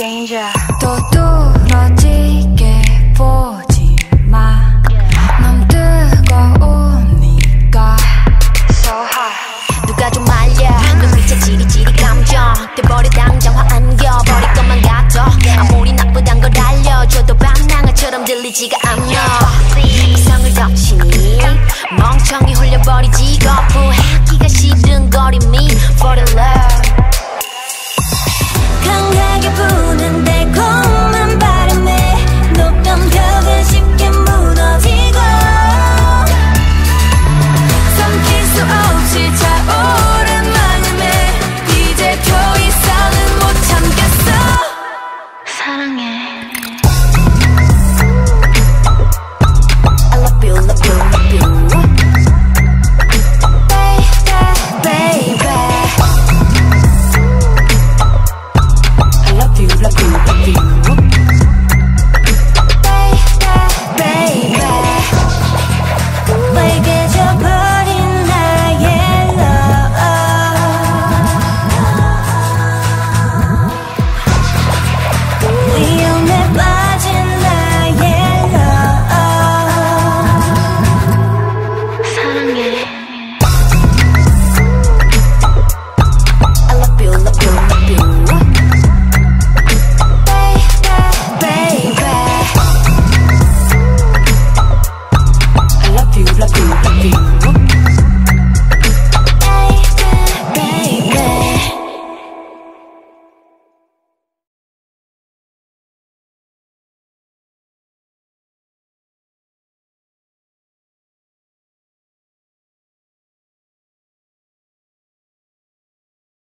danger 또 뚫어지게 보지 마넌 뜨거우니까. So hot 누가 좀 말려. 눈빛에 지리지리 감정. 돼버려 당장 화 안겨. 버릴 것만 같아. 아무리 나쁘단 걸 알려줘도 방랑아처럼 들리지가 않아. 이상을 덮치니. 멍청이 홀려버리지. 거부하기가 싫은 거리미 For the love.